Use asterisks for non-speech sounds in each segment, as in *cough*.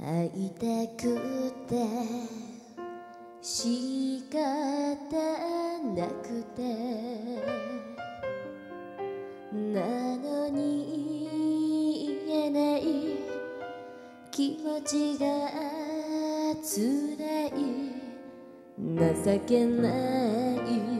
会いたくて仕方なくてなのに言えない気持ちが辛い情けない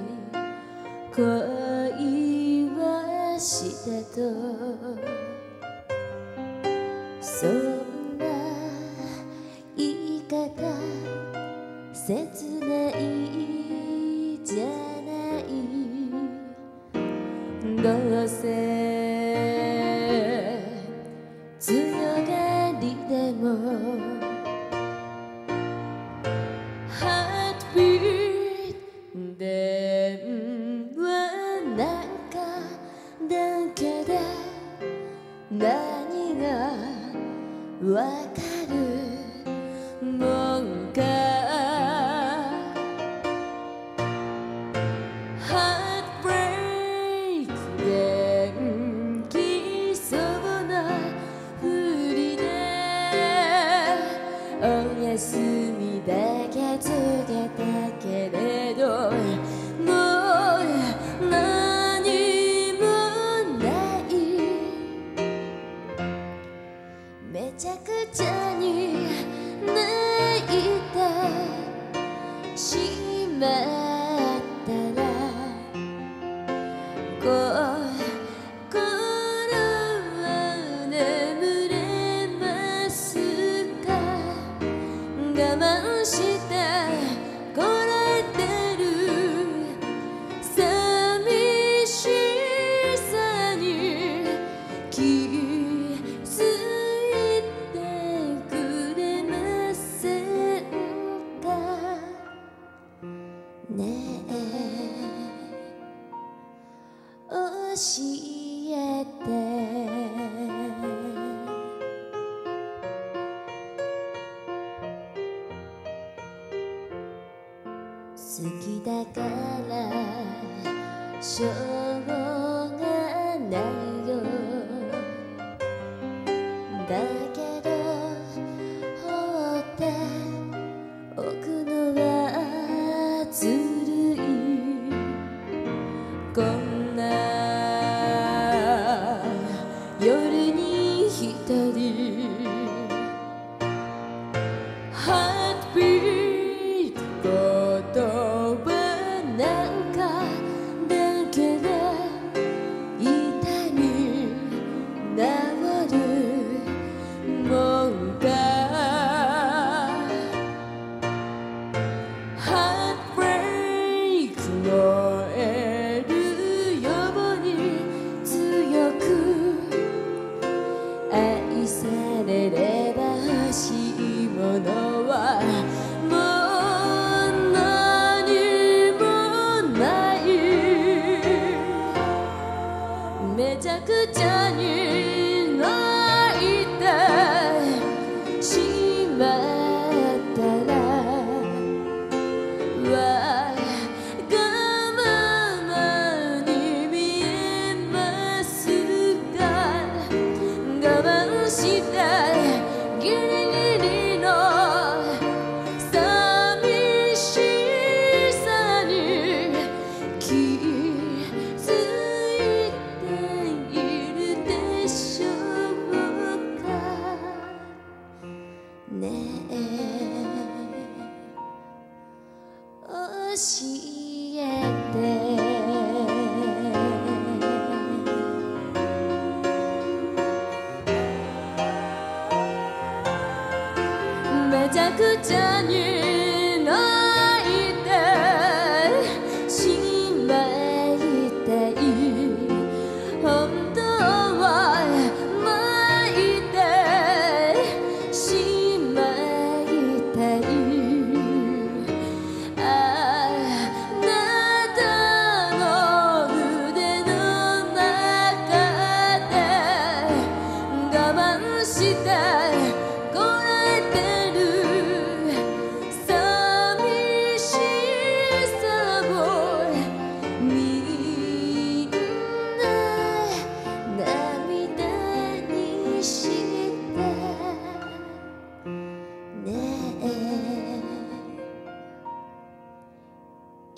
好きだから。しょ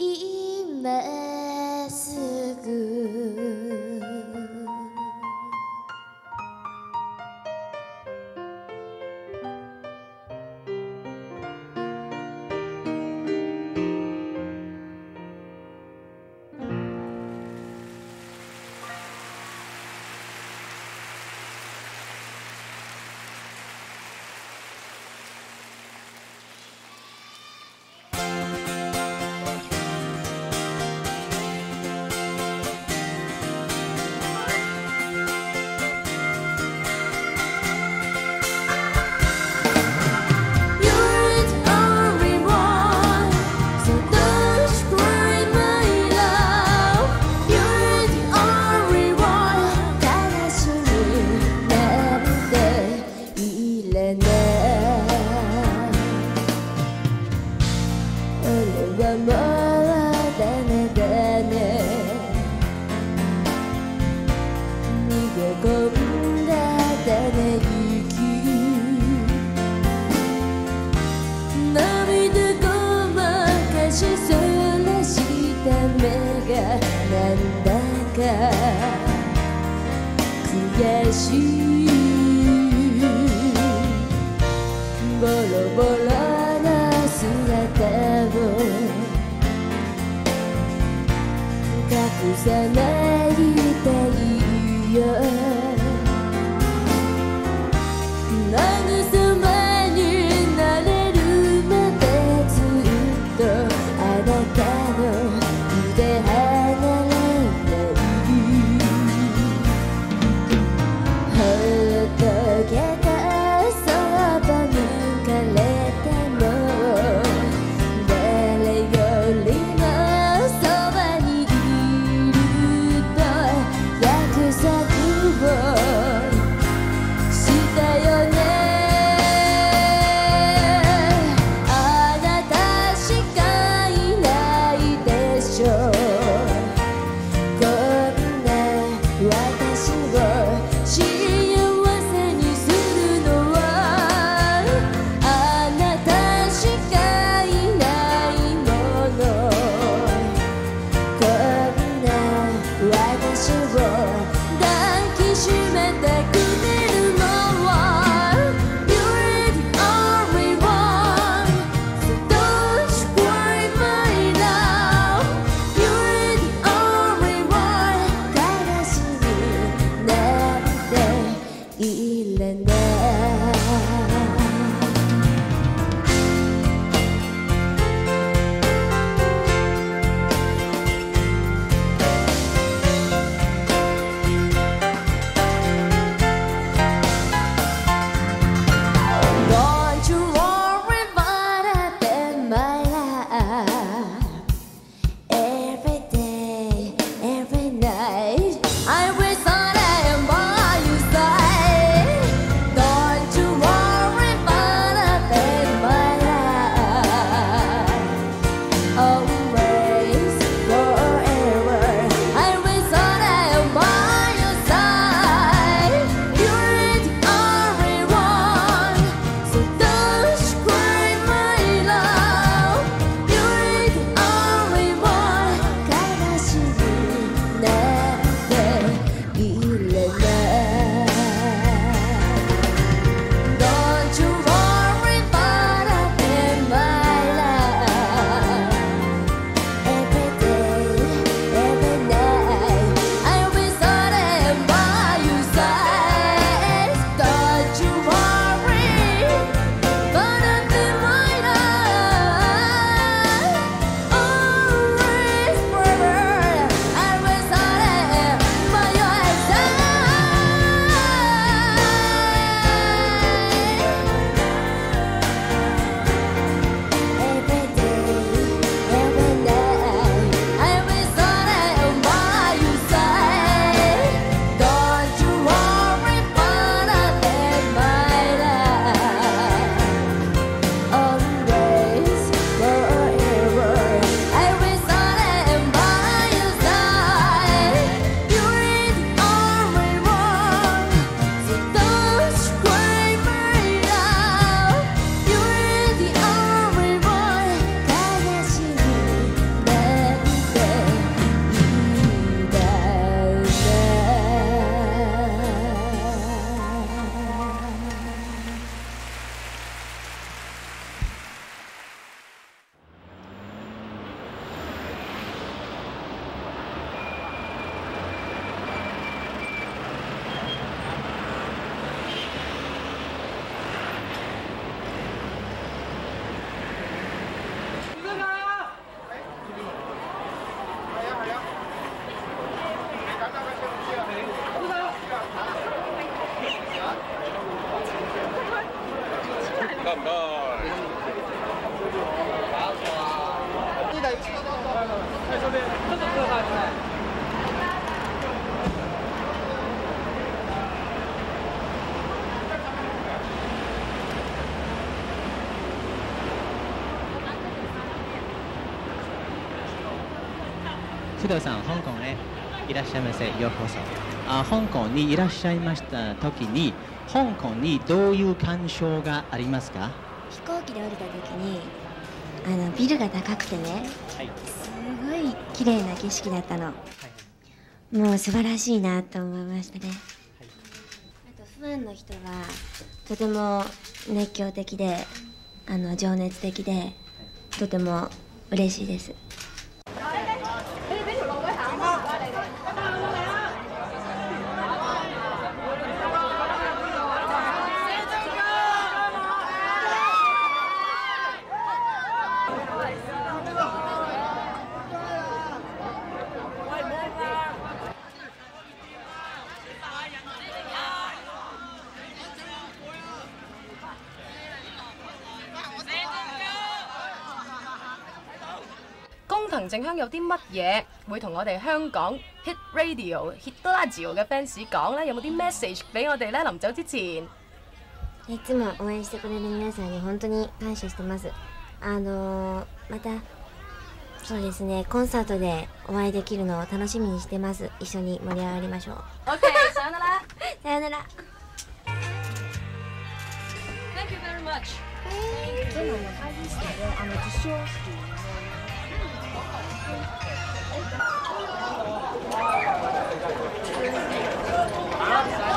今すぐ there 工藤さん香港へいらっしゃいませようこそ。あ香港にいらっしゃいました時に香港にどういう感想がありますか？飛行機で降りた時にあのビルが高くてねはい。すごい綺麗な景色だったの。もう素晴らしいなと思いましたね。あとファンの人はとても熱狂的であの情熱的でとても嬉しいです工藤靜香有啲乜嘢會同我哋香港 Hit Radio、Hit Radio 嘅 fans 講呢？有冇啲 message 俾我哋呢？臨走之前，いつも応援してくれる皆さんに本当に感謝してます。あのーまたそうですねコンサートでお会いできるのを楽しみにしてます。一緒に盛り上がりましょう。OK，さよなら。*laughs* さよなら。Thank you very much。でもね会議室であの授賞式 Ah,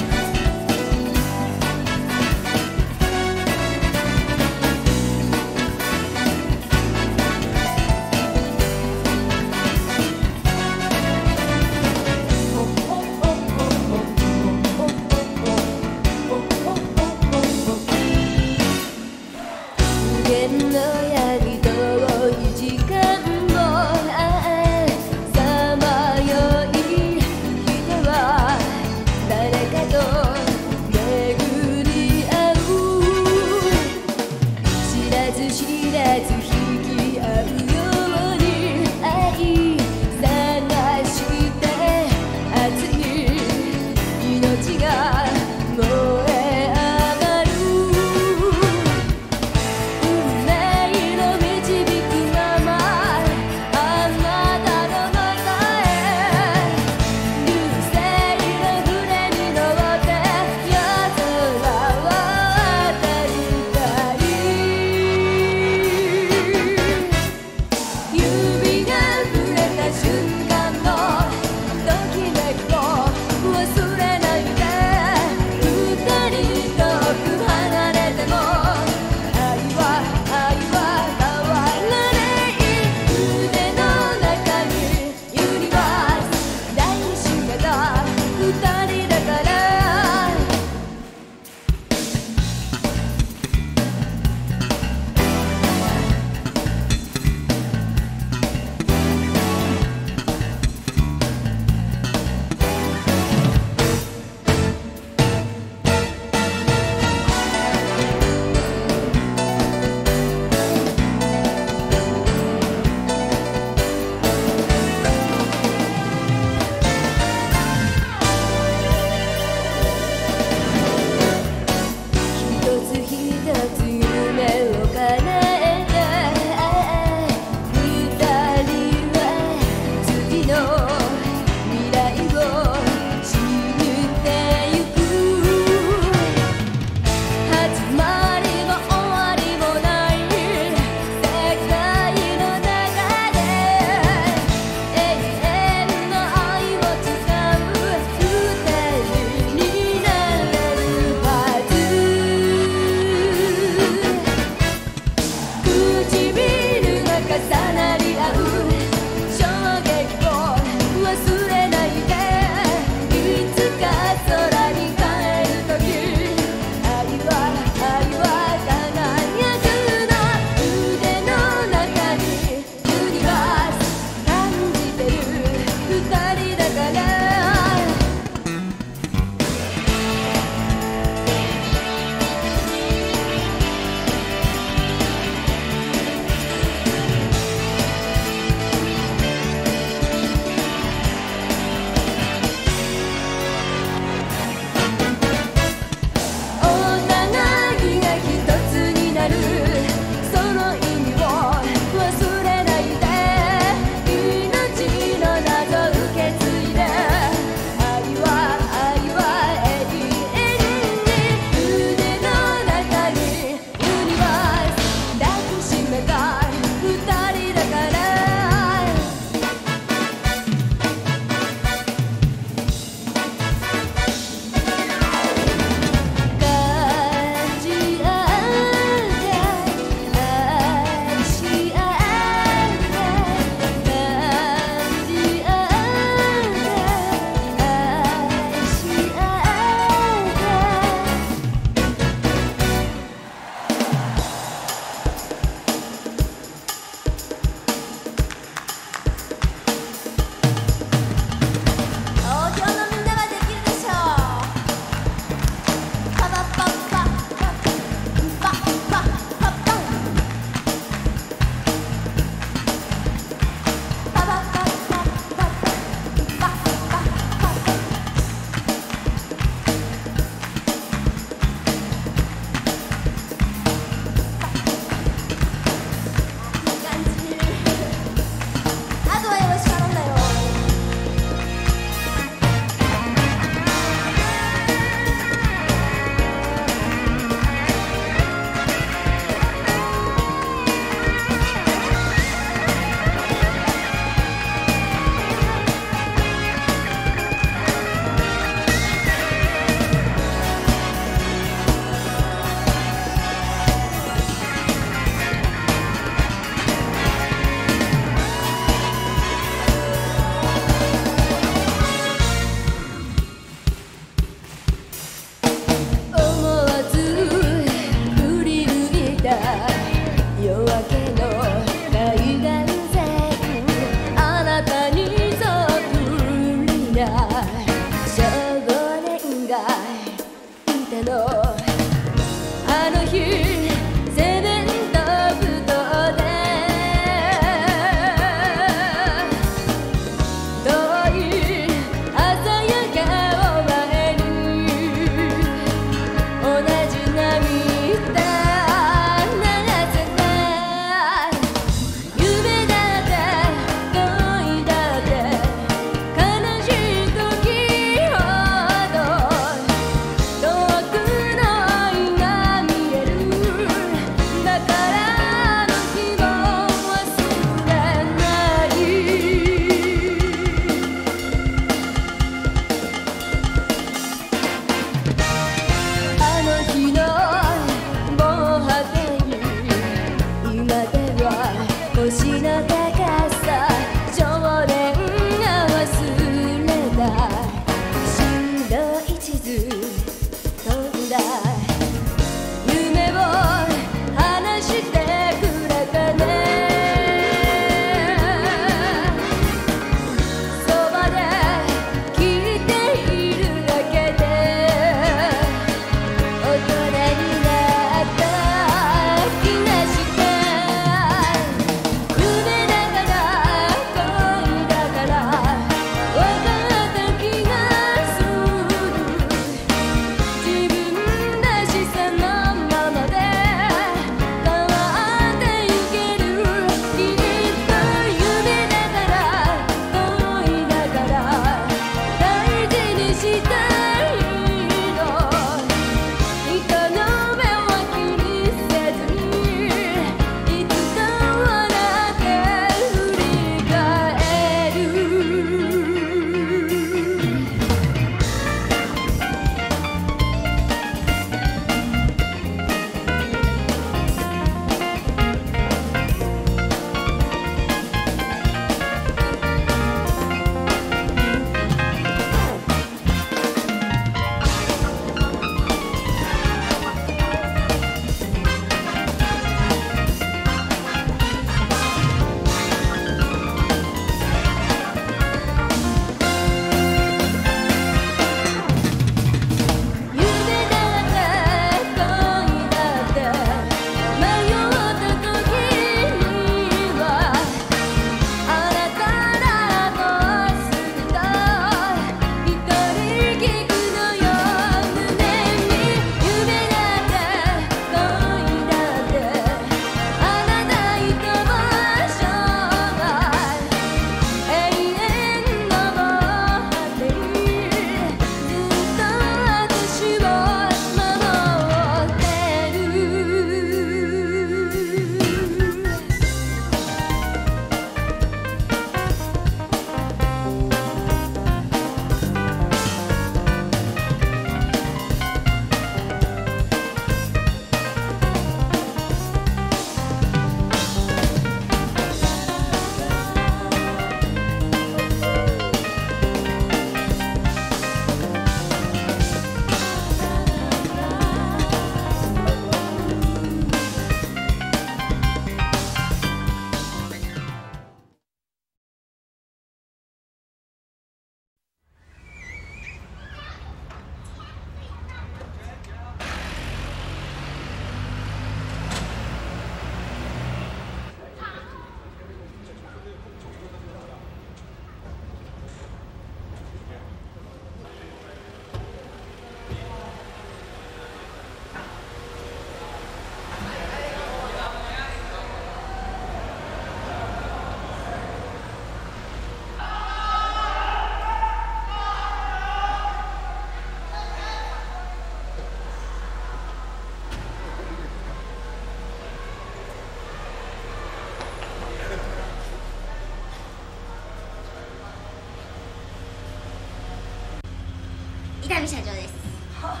北見社長です。あ。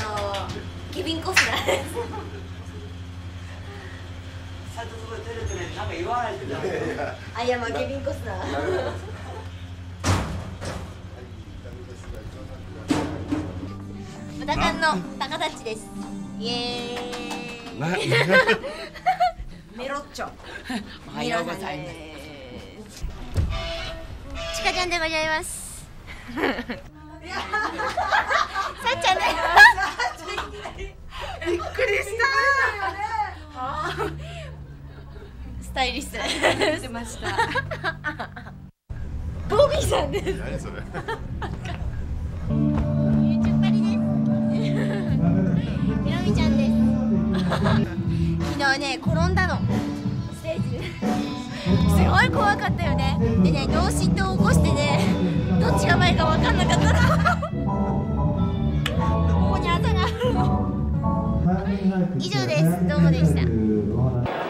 のケビン・コスナーです。すごい、なんか言わないでだあ、いや、まあケビン・コスナー。豚缶の高田っちです。イエーイ。メロッチョ。おはようございます。ちかちゃんでございます。さっちゃんね。びっくりした。ね、スタイリスト。してました。ボビーさんです。何それ。ひろみちゃんです昨日ね転んだのステージすごい怖かったよねでね脳震盪を起こしてねどっちが前か分かんなかったの *laughs* ここにあざがあるの。以上です。どうもでした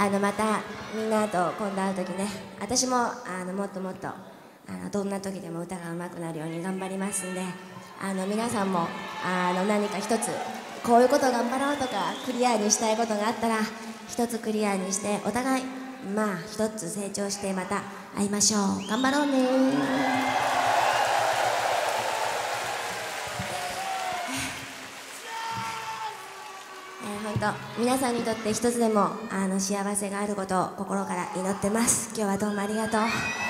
あのまたみんなと今度会う時ね。私もあのもっともっとあのどんな時でも歌が上手くなるように頑張りますんで。あの皆さんもあの何か一つこういうこと頑張ろうとかクリアにしたいことがあったら一つクリアにしてお互いまあ一つ成長してまた会いましょう。頑張ろうねと皆さんにとって一つでもあの幸せがあることを心から祈ってます。今日はどうもありがとう。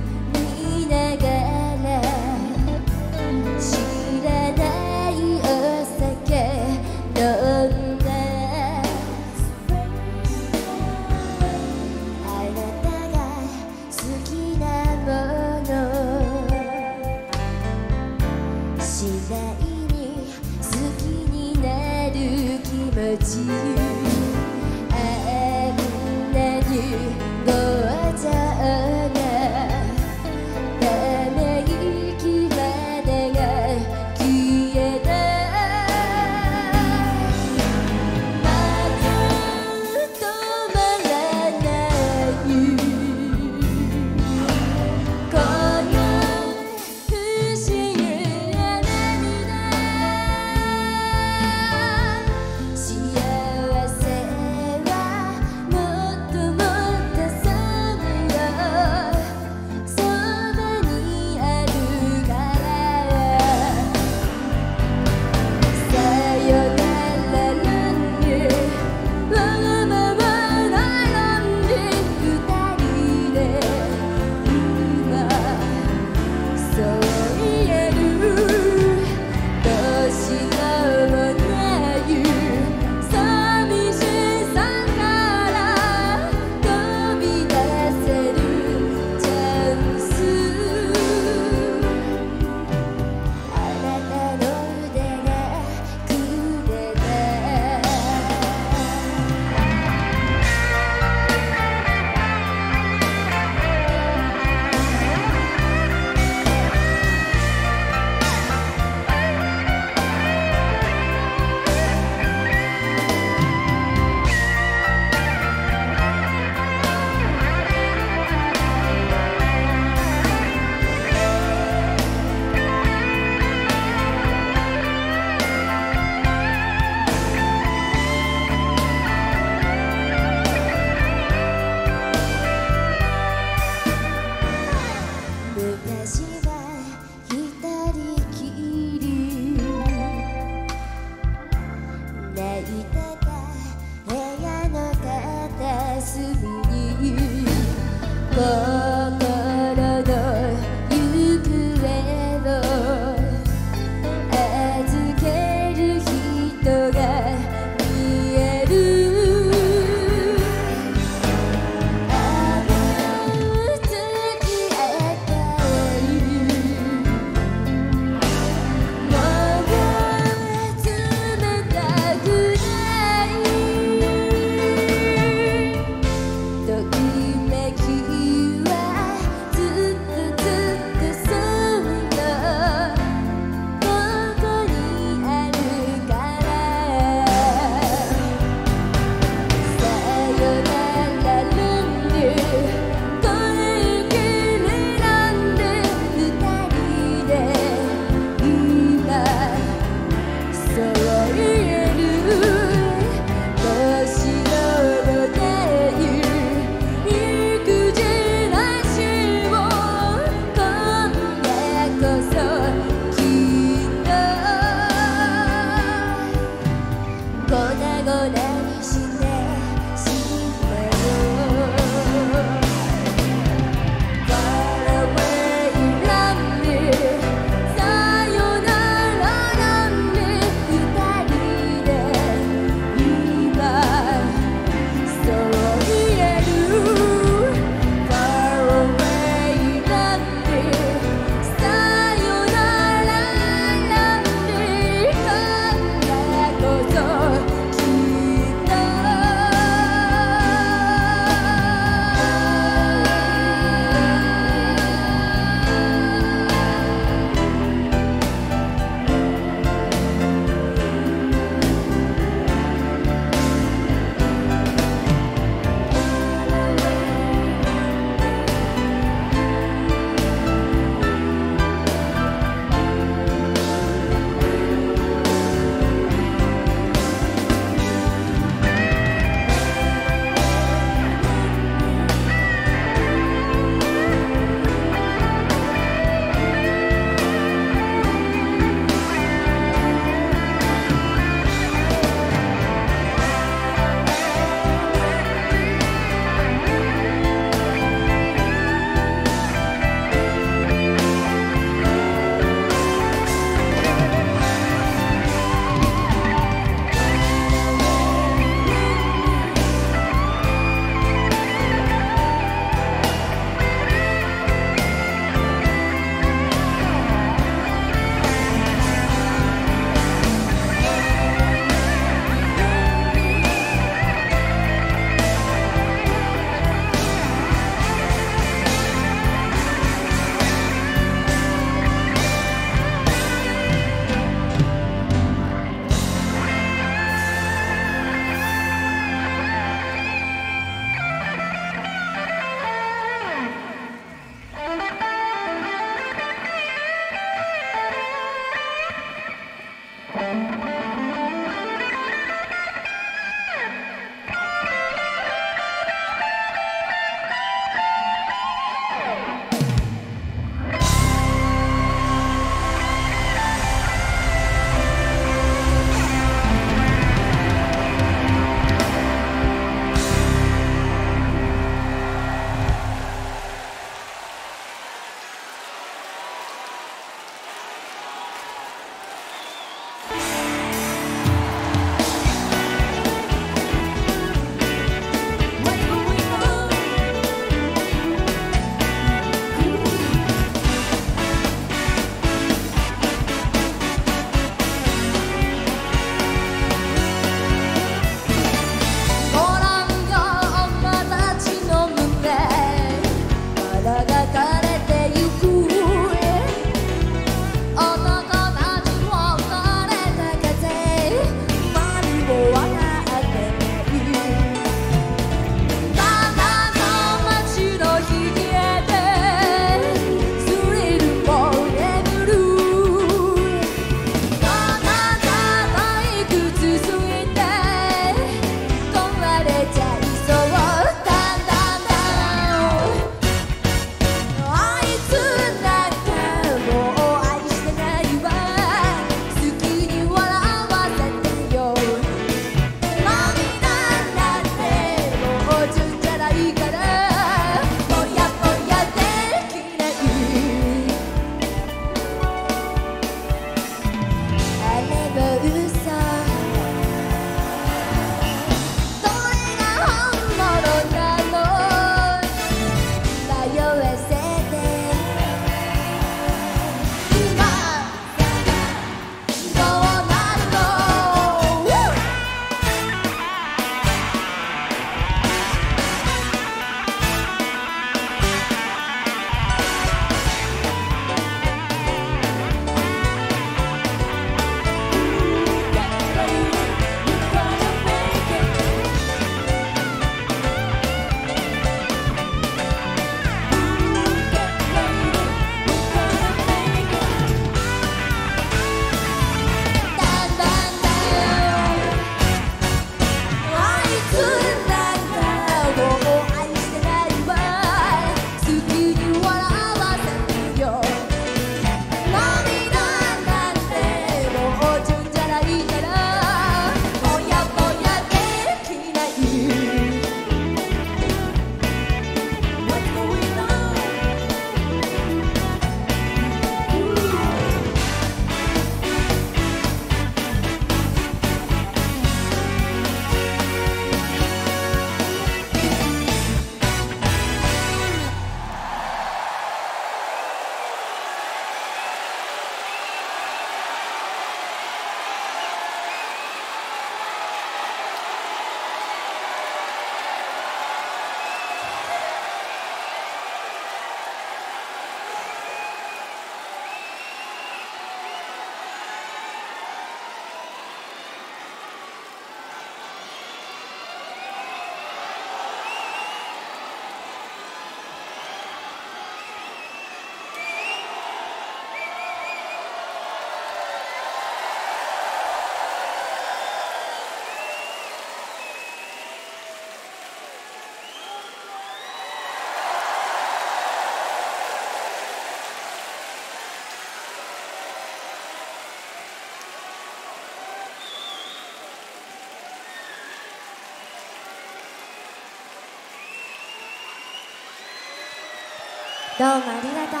どうもありがとう。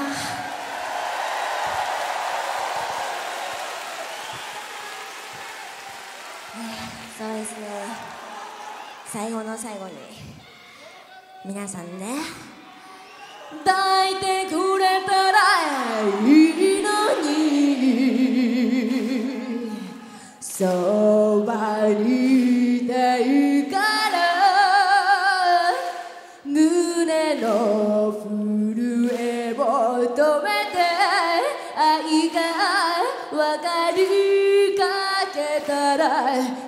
そうですね。最後の最後に皆さんね抱いてくれたらいいのに。そう。sky.